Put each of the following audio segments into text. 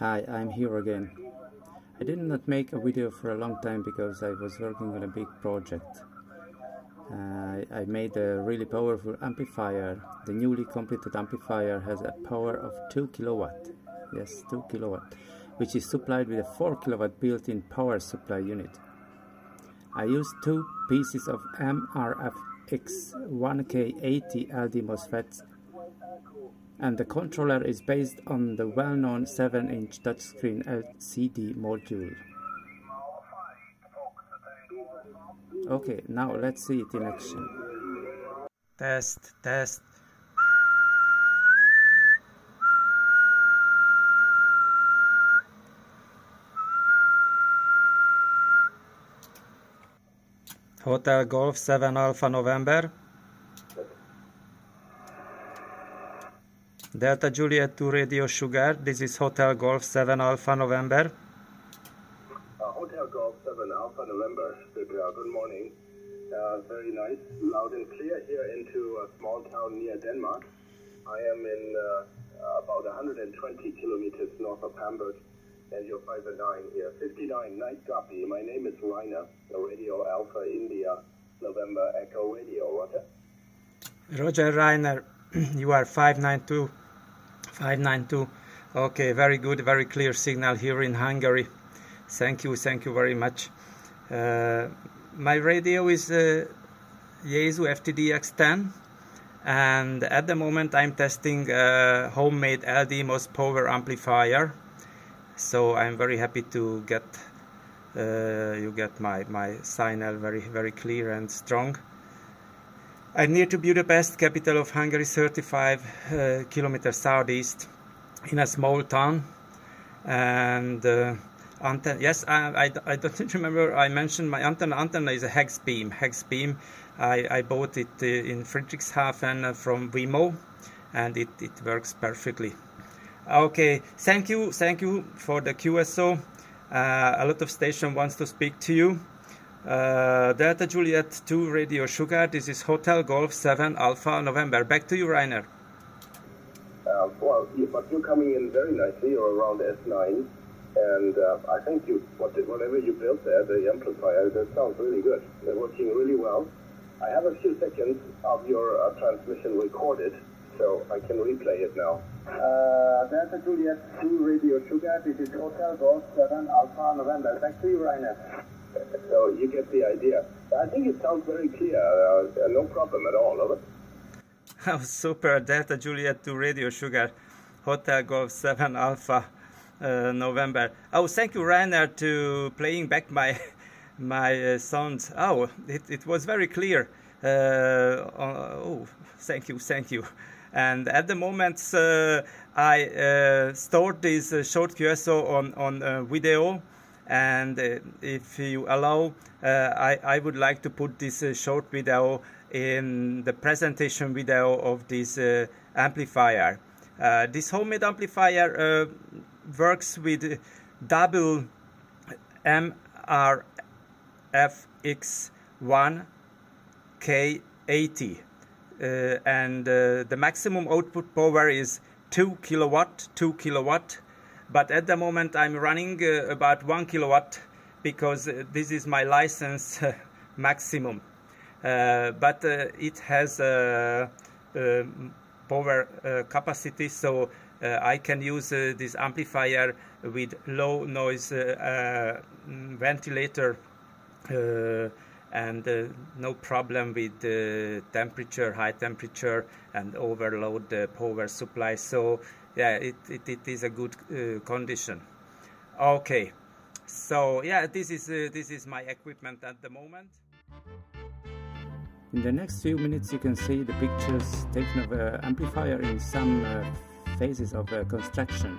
Hi, I'm here again. I did not make a video for a long time because I was working on a big project. Uh, I made a really powerful amplifier. The newly completed amplifier has a power of 2 kilowatt. Yes, 2 kilowatt, which is supplied with a 4 kilowatt built-in power supply unit. I used two pieces of MRFX 1K80 LD MOSFETs and the controller is based on the well-known 7-inch touchscreen LCD module. Okay, now let's see it in action. Test, test. Hotel Golf 7 Alpha November. Delta Juliet 2 Radio Sugar, this is Hotel Golf 7 Alpha November. Uh, Hotel Golf 7 Alpha November, uh, good morning. Uh, very nice, loud and clear here into a small town near Denmark. I am in uh, about 120 kilometers north of Hamburg, and you're 5 and 9 here. 59, night copy. My name is Rainer, Radio Alpha India, November Echo Radio. Roger. Roger Rainer, you are 592. 592 okay very good very clear signal here in Hungary. Thank you thank you very much. Uh, my radio is uh, Yaesu FTDX10 and at the moment I'm testing a homemade LD MOS power amplifier. So I'm very happy to get uh, you get my, my signal very very clear and strong I'm near to Budapest, capital of Hungary, 35 uh, kilometers southeast, in a small town. And uh, antenna, yes, I, I, I, don't remember. I mentioned my antenna. Antenna is a hex beam. Hex beam. I, I bought it uh, in Friedrichshafen from WiMo, and it, it works perfectly. Okay, thank you, thank you for the QSO. Uh, a lot of station wants to speak to you. Uh, Delta Juliet 2 Radio Sugar, this is Hotel Golf 7 Alpha November. Back to you, Rainer. Uh, well, but you're coming in very nicely. You're around S9. And uh, I think you, whatever you built there, the amplifier, that sounds really good. They're working really well. I have a few seconds of your uh, transmission recorded, so I can replay it now. Uh, Delta Juliet 2 Radio Sugar, this is Hotel Golf 7 Alpha November. Back to you, Rainer. So you get the idea. I think it sounds very clear. Uh, no problem at all, over. Oh, super. Delta Juliet 2 Radio Sugar, Hotel Golf 7 Alpha, uh, November. Oh, thank you, Rainer, to playing back my my uh, sound. Oh, it, it was very clear. Uh, oh, thank you, thank you. And at the moment, uh, I uh, stored this uh, short QSO on on video and uh, if you allow uh, I, I would like to put this uh, short video in the presentation video of this amplifier. This homemade amplifier works with double MRFX1 K80 uh, and uh, the maximum output power is 2 kilowatt 2 kilowatt but at the moment I'm running uh, about one kilowatt because uh, this is my license uh, maximum uh, but uh, it has uh, power capacity so I can use this amplifier with low noise mm, ventilator and uh, no problem with uh, temperature, high temperature, and overload the power supply. So yeah, it, it, it is a good uh, condition. Okay, so yeah, this is uh, this is my equipment at the moment. In the next few minutes, you can see the pictures taken of amplifier in some uh, phases of construction.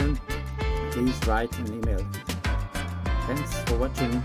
Question, please write an email. Thanks for watching.